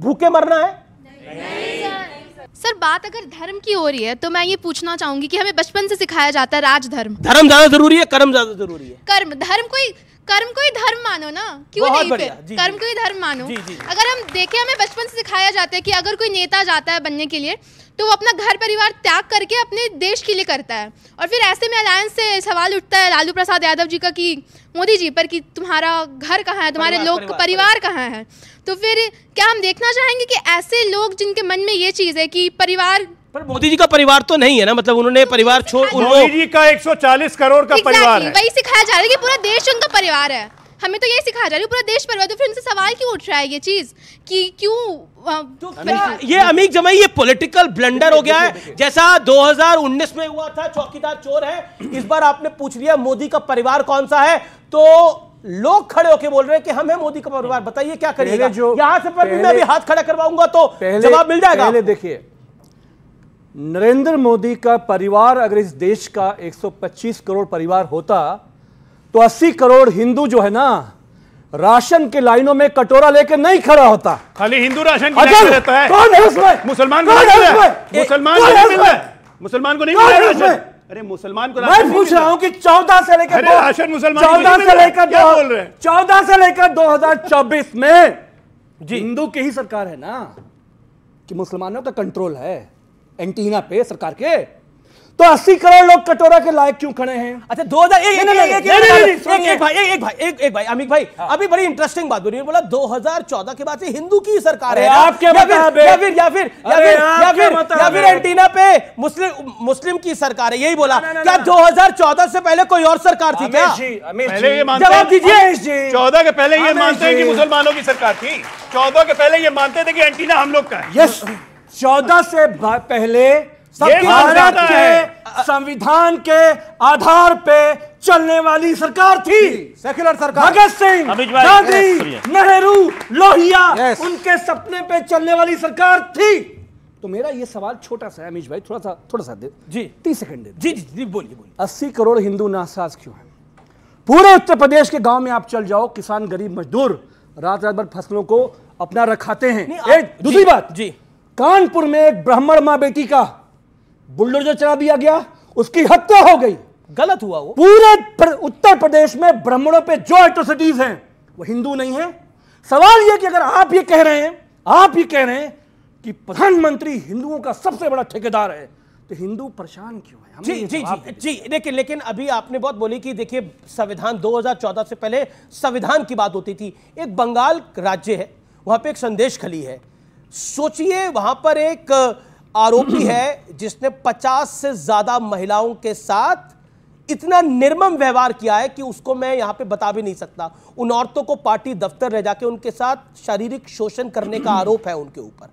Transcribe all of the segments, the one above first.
भूखे मरना है? सर बात अगर धर्म की हो रही है तो मैं ये पूछना चाहूँगी कि हमें बचपन से सिखाया जाता है राजधर्म। धर्म ज़्यादा ज़रूरी है कर्म ज़्यादा ज़रूरी है। कर्म धर्म कोई कर्म को ही धर्म मानो ना? क्यों नहीं फिर? जी, कर्म। को ही धर्म मानो। जी, जी, जी। अगर हम देखें हमें बचपन से सिखाया जाता है कि अगर कोई नेता जाता है बनने के लिए तो वो अपना घर परिवार त्याग करके अपने देश के लिए करता है। और फिर ऐसे में अलायंस से सवाल उठता है लालू प्रसाद यादव जी का कि मोदी जी पर कि तुम्हारा घर कहाँ है? तुम्हारे लोग परिवार, परिवार। कहाँ है? तो फिर क्या हम देखना चाहेंगे कि ऐसे लोग जिनके मन में ये चीज़ है कि परिवार पर मोदी जी का परिवार तो नहीं है ना? मतलब उन्होंने परिवार छोड़ मोदी जी का 140 करोड़ का परिवार Exactly, है। वही सिखाया जा रहा है कि पूरा देश उनका परिवार है। हमें तो यही सिखाया जा रहा है पूरा देश परिवार तो फिर उनसे सवाल क्यों उठ रहा है ये चीज़? कि क्यों तो ये अमीक जमाई ये पॉलिटिकल ब्लंडर हो गया है? जैसा 2019 में हुआ था चौकीदार चोर है इस बार आपने पूछ लिया मोदी का परिवार कौन सा है? तो लोग खड़े होके बोल रहे हैं कि हम हैं मोदी का परिवार। बताइए क्या करिएगा? यहाँ से पर भी मैं अभी हाथ खड़ा करवाऊँगा तो जवाब मिल जाएगा पहले देखिए नरेंद्र मोदी का परिवार अगर इस देश का 125 करोड़ परिवार होता तो 80 करोड़ हिंदू जो है ना राशन के लाइनों में कटोरा लेकर नहीं खड़ा होता। खाली हिंदू राशन की लाइन रहता है। कौन है उसमें? मुसलमान को नहीं मिल मुसलमान को नहीं मिल रहा मुसलमान को नहीं मिल राशन। अरे मुसलमान को मैं पूछ रहा हूँ कि 14 से लेकर राशन मुसलमान चौदह से लेकर क्या दो- बोल रहे हैं? 14 से लेकर 2024 में हिंदू की ही सरकार है ना कि मुसलमानों का कंट्रोल है। एंटीना पे सरकार के। तो 80 करोड़ लोग कटोरा के लायक क्यों खड़े हैं? अच्छा दो हज़ार एक नहीं, नहीं, एक- भाई एक एक भाई एक एक भाई अमित भाई अभी बड़ी इंटरेस्टिंग बात बोली। बोला 2014 के बाद से हिंदू की सरकार है अरे आप क्या या फिर या फिर या फिर या फिर या फिर या फिर एंटीना पे मुस्लिम मुस्लिम की सरकार है यही बोला। क्या ना। 2014 से पहले कोई और सरकार थी क्या? जवाब दीजिए। चौदह के पहले ये मानते हैं कि मुसलमानों की सरकार थी। चौदह के पहले ये मानते थे कि एंटीना हम लोग का है। यस चौदह से पहले भारत के संविधान के आधार पे चलने वाली सरकार थी। सेक्युलर सरकार। भगत सिंह गांधी नेहरू लोहिया उनके सपने पे चलने वाली सरकार थी। तो मेरा ये सवाल छोटा सा है अमीश भाई थोड़ा सा थोड़ा सा दे जी। तीस सेकंड दे जी जी जी बोलिए बोलिए। अस्सी करोड़ हिंदू नासाज क्यों हैं? पूरे उत्तर प्रदेश के गाँव में आप चल जाओ किसान गरीब मजदूर रात रात भर फ़सलों को अपना रखाते हैं। दूसरी बात। जी। कानपुर में एक ब्राह्मण माँ बेटी का बुलडोजर चला दिया गया उसकी हत्या हो गई। गलत हुआ वो। पूरे प्र, उत्तर प्रदेश में ब्राह्मणों पे जो एट्रोसिटीज हैं वो हिंदू नहीं है। सवाल यह कि अगर आप ये कह रहे हैं आप ये कह रहे हैं कि प्रधानमंत्री हिंदुओं का सबसे बड़ा ठेकेदार है तो हिंदू परेशान क्यों है? जी जी जी जी लेकिन लेकिन अभी आपने बहुत बोली कि देखिए संविधान 2014 से पहले संविधान की बात होती थी। एक बंगाल राज्य है वहाँ पे एक संदेश खली है। सोचिए वहाँ पर एक आरोपी है जिसने 50 से ज़्यादा महिलाओं के साथ इतना निर्मम व्यवहार किया है कि उसको मैं यहाँ पे बता भी नहीं सकता। उन औरतों को पार्टी दफ्तर रह जाके उनके साथ शारीरिक शोषण करने का आरोप है उनके ऊपर।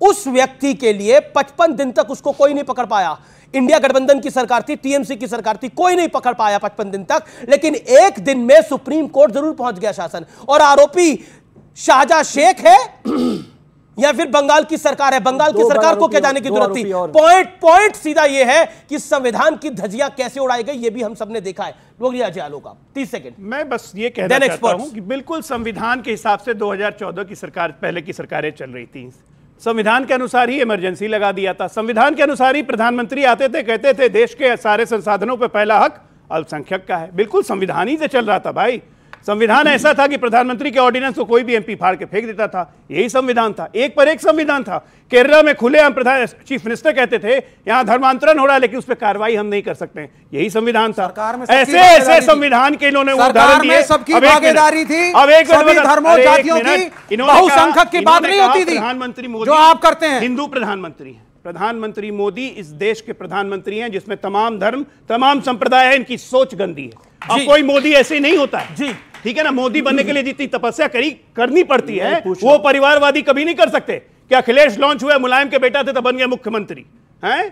उस व्यक्ति के लिए 55 दिन तक उसको कोई नहीं पकड़ पाया। इंडिया गठबंधन की सरकार थी टीएमसी की सरकार थी कोई नहीं पकड़ पाया 55 दिन तक लेकिन एक दिन में सुप्रीम कोर्ट ज़रूर पहुँच गया शासन। और आरोपी शाहजहां शेख है। या फिर बंगाल की सरकार है? बंगाल की सरकार को क्या जाने की ज़रूरत थी? पॉइंट पॉइंट सीधा यह है कि संविधान की धजियाँ कैसे उड़ाई गई ये भी हम सबने देखा है। लोग अजय आलोक आप तीस सेकंड। मैं बस ये कहना चाहता. हूँ कि बिल्कुल संविधान के हिसाब से 2014 की सरकार पहले की सरकारें चल रही थी। संविधान के अनुसार ही इमरजेंसी लगा दिया था। संविधान के अनुसार ही प्रधानमंत्री आते थे कहते थे देश के सारे संसाधनों पर पहला हक अल्पसंख्यक का है। बिल्कुल संविधान ही से चल रहा था भाई। संविधान ऐसा था कि प्रधानमंत्री के ऑर्डिनेंस को कोई भी एमपी फाड़ के फेंक देता था। यही संविधान था। एक पर एक संविधान था। केरला में खुले हम प्रधान चीफ मिनिस्टर कहते थे यहाँ धर्मांतरण हो रहा है लेकिन उस पर कार्रवाई हम नहीं कर सकते यही संविधान था। सरकार में ऐसे ऐसे संविधान के इन्होंने उदाहरण दिए में सबकी भागीदारी थी, अब एक धर्मों, जातियों की बहुसंख्यक की बात नहीं होती थी, प्रधानमंत्री मोदी जो आप करते हैं। हिंदू प्रधानमंत्री हैं। प्रधानमंत्री मोदी इस देश के प्रधानमंत्री हैं जिसमें तमाम धर्म तमाम संप्रदाय है इनकी सोच गंदी है। अब कोई मोदी ऐसे ही नहीं होता है। जी। ठीक है ना? मोदी बनने के लिए जितनी तपस्या करी करनी पड़ती है। वो परिवारवादी कभी नहीं कर सकते। क्या अखिलेश लॉन्च हुआ मुलायम के बेटा थे तो बन गए मुख्यमंत्री। हैं?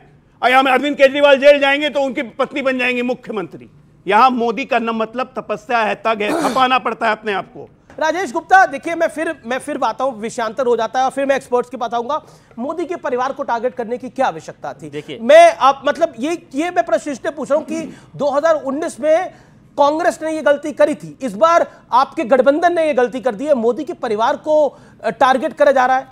यहाँ अरविंद केजरीवाल जेल जाएँगे तो उनकी पत्नी बन जाएँगी मुख्यमंत्री। यहाँ मोदी का न मतलब तपस्या है तग है खपाना पड़ता है अपने आप को। राजेश गुप्ता देखिए मैं फिर मैं फिर आता हूँ विषयांतर हो जाता है और फिर मैं एक्सपर्ट्स के पास आऊँगा। मोदी के परिवार को टारगेट करने की क्या आवश्यकता थी? देखिए। मैं आप मतलब ये ये मैं प्रश्न इसलिए पूछ रहा हूँ कि 2019 में कांग्रेस ने ये गलती करी थी। इस बार आपके गठबंधन ने ये गलती कर दी है। मोदी के परिवार को टारगेट करा जा रहा है।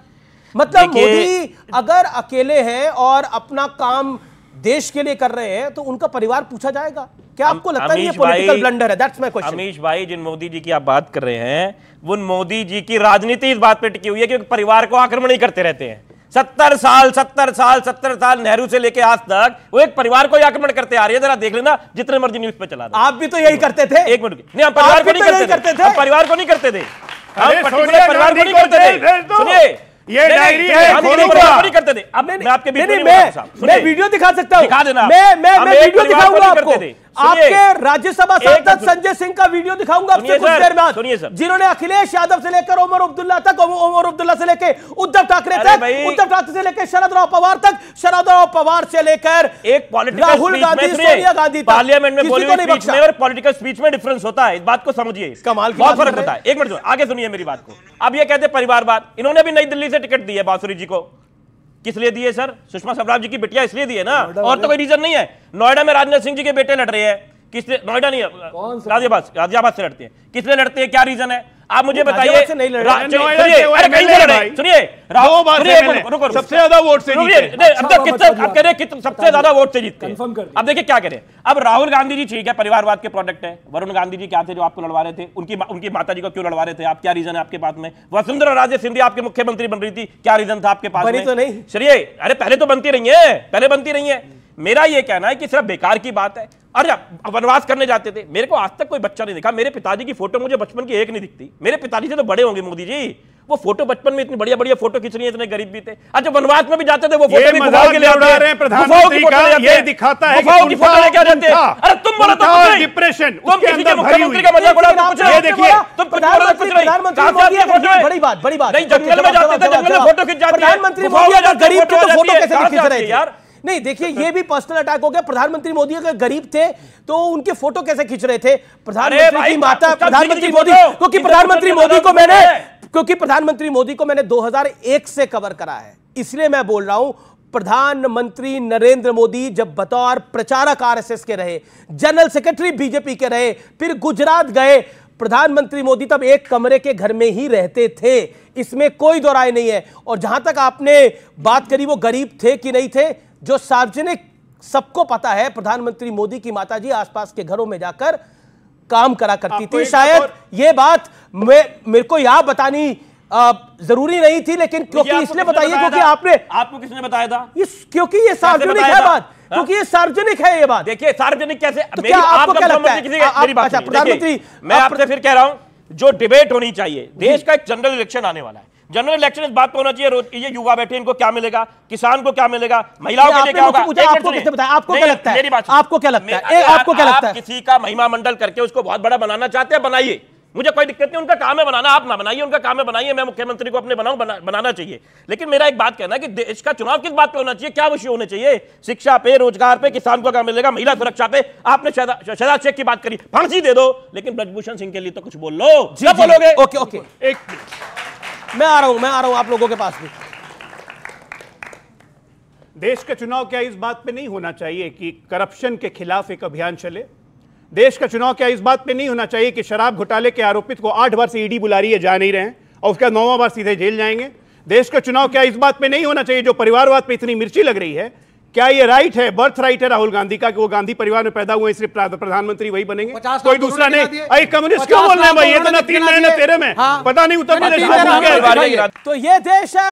मतलब मोदी अगर अकेले हैं और अपना काम देश के लिए कर रहे हैं तो उनका परिवार पूछा जाएगा। क्या आपको लगता है ये पॉलिटिकल ब्लंडर है? दैट्स माय क्वेश्चन अमीश भाई जिन मोदी जी की आप बात कर रहे हैं वो मोदी जी की राजनीति इस बात पे टिकी हुई है कि परिवार को आक्रमण ही करते रहते हैं। सत्तर साल सत्तर साल सत्तर साल नेहरू से लेके आज तक वो एक परिवार को आक्रमण करते आ रही है। जरा देख लेना जितने मर्ज़ी न्यूज़ पे चला दो। आप भी तो यही करते थे। एक मिनट नहीं हम परिवार को नहीं तो करते करते थे। परिवार को नहीं करते थे। परिवार को नहीं करते थे। सुनिए। ये डायरी है, नहीं करते थे। अब मैं आपके बीच में मैं मैं वीडियो दिखा सकता हूँ। दिखा देना मैं मैं मैं वीडियो दिखाऊँगा आपको। आपके राज्यसभा सांसद संजय सिंह का वीडियो दिखाऊँगा आपसे कुछ देर बाद। जिन्होंने अखिलेश यादव से लेकर ओमर अब्दुल्ला तक ओम- ओमर अब्दुल्ला से लेकर उद्धव ठाकरे तक उद्धव ठाकरे से लेकर शरद राव पवार तक शरद राव पवार से लेकर एक पॉलिटिकल राहुल गांधी सोनिया गांधी पार्लियामेंट में बोली हुई स्पीच में और पॉलिटिकल स्पीच में डिफरेंस होता है। इस बात को समझिए। कमाल बहुत फ़र्क होता है। एक मिनट आगे सुनिए मेरी बात को। अब ये कहते परिवारवाद इन्होंने भी नई दिल्ली से टिकट दी है बांसुरी जी को। किस लिए दिए सर? सुषमा स्वराज जी की बेटिया इसलिए दिए है ना? और तो कोई रीजन नहीं है। नोएडा में राजनाथ सिंह जी के बेटे लड़ रहे हैं। किस लिए? नोएडा नहीं है। गाजियाबाद गाजियाबाद से लड़ते हैं। किस लिए लड़ते हैं? क्या रीजन है? आप मुझे बताइए सुनिए, सबसे ज़्यादा वोट से रुकिए, जीते। नहीं, अब अच्छा, तक अब कह रहे सबसे ज़्यादा वोट से जीतते हैं। कर अब देखिए क्या करें अब राहुल गांधी जी ठीक है परिवारवाद के प्रोडक्ट है। वरुण गांधी जी क्या थे जो आपको लड़वा रहे थे? उनकी उनकी माता जी को क्यों लड़वा रहे थे आप? क्या रीजन है आपके पास में? वसुंधरा राजे सिंधिया आपके मुख्यमंत्री बन रही थी। क्या रीजन था आपके पास में? तो नहीं। चलिए अरे पहले तो बनती रही है पहले बनती रही है। मेरा ये कहना है कि सिर्फ़ बेकार की बात है। अरे वनवास करने जाते थे। मेरे को आज तक कोई बच्चा नहीं दिखा। मेरे पिताजी की फ़ोटो मुझे बचपन की एक नहीं दिखती। मेरे पिताजी से तो बड़े होंगे मोदी जी। वो फ़ोटो बचपन में इतनी बढ़िया बढ़िया फ़ोटो खींच रही है इतने गरीब भी थे। अच्छा वनवास में भी जाते थे वो फ़ोटो भी गुफाओं के लिए उड़ा रहे हैं प्रधानमंत्री का, ये दिखाता है कि गुफाओं की फ़ोटो लेके आ जाते हैं। अरे तुम बोलो तो कुछ। डिप्रेशन, तुम किसी के मुख्यमंत्री का मज़ाक उड़ाते हो, कुछ ये देखिए, तुम तो प्रधानमंत्री कहाँ से है फ़ोटो बड़ी बात बड़ी बात। नहीं जंगल में जाते थे जंगल में फ़ोटो खिंच जाती है प्रधानमंत्री मोदी अगर गरीब थे तो फ़ोटो कैसे खींच रहे है। यार। नहीं देखिए ये भी पर्सनल अटैक हो गया। प्रधानमंत्री मोदी अगर गरीब थे तो उनके फ़ोटो कैसे खींच रहे थे? प्रधानमंत्री की माता प्रधानमंत्री मोदी क्योंकि प्रधानमंत्री मोदी को मैंने क्योंकि प्रधानमंत्री मोदी को मैंने 2001 से कवर करा है। इसलिए मैं बोल रहा हूँ प्रधानमंत्री नरेंद्र मोदी जब बतौर प्रचारक आरएसएस के रहे जनरल सेक्रेटरी बीजेपी के रहे फिर गुजरात गए प्रधानमंत्री मोदी तब एक कमरे के घर में ही रहते थे। इसमें कोई दो राय नहीं है। और जहाँ तक आपने बात करी वो गरीब थे कि नहीं थे? जो सार्वजनिक सबको पता है प्रधानमंत्री मोदी की माताजी आसपास के घरों में जाकर काम करा करती थी। शायद और- ये बात मैं मेरे को यहाँ बतानी आ, ज़रूरी नहीं थी लेकिन क्योंकि इसलिए बताइए क्योंकि आपने आपको किसने बताया था? क्योंकि ये सार्वजनिक है बात। हाँ? क्योंकि ये सार्वजनिक है ये बात। देखिए सार्वजनिक कैसे तो क्या आपको क्या लगता है? मेरी बात अच्छा, प्रधानमंत्री, मैं आप- आपसे फिर कह रहा हूँ जो डिबेट होनी चाहिए देश का एक जनरल इलेक्शन आने वाला है। जनरल इलेक्शन इस बात पे होना चाहिए रोज ये युवा बैठे इनको क्या मिलेगा? किसान को क्या मिलेगा? महिलाओं के लिए क्या होगा? आपको किसने बताया? आपको क्या लगता है? आपको क्या लगता है? आपको क्या लगता है? किसी का महिमा मंडल करके उसको बहुत बड़ा बनाना चाहते हैं बनाइए। मुझे कोई दिक्कत नहीं उनका काम है बनाना। आप ना बनाइए उनका काम है बनाइए। मैं मुख्यमंत्री को अपने बनाऊँ बना, बनाना चाहिए। लेकिन मेरा एक बात कहना है कि देश का चुनाव किस बात पे होना चाहिए? क्या विषय होने चाहिए? शिक्षा पे रोज़गार पे किसान को क्या मिलेगा? महिला सुरक्षा पे। आपने शहजा- शहजाद शेख की बात करी। फांसी दे दो। लेकिन ब्रजभूषण सिंह के लिए तो कुछ बोल लो। जी, बोलोगे? Okay okay. एक मैं आ रहा हूँ, मैं आ रहा हूँ आप लोगों के पास भी। देश का चुनाव क्या इस बात पे नहीं होना चाहिए कि करप्शन के खिलाफ एक अभियान चले? देश का चुनाव क्या इस बात पे नहीं होना चाहिए कि शराब घोटाले के आरोपित को आठ बार से ईडी बुला रही है, जा नहीं रहे और उसके बाद नौवा बार सीधे जेल जाएँगे? देश का चुनाव क्या इस बात पे नहीं होना चाहिए जो परिवारवाद पे इतनी मिर्ची लग रही है क्या ये राइट है? बर्थ राइट है राहुल गांधी का कि वो गांधी परिवार में पैदा हुए इसलिए प्रधानमंत्री वही बनेंगे? कोई दूसरा नहीं। अरे कम्युनिस्ट क्यों बोल रहे हैं भाई? ये तो ना तीन महीने तेरे में। हाँ। पता नहीं उत्तर प्रदेश। तो ये देश है।